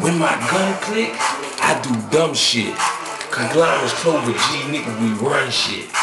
When my gun click, I do dumb shit. Conglomerates Clover G, nigga, we run shit.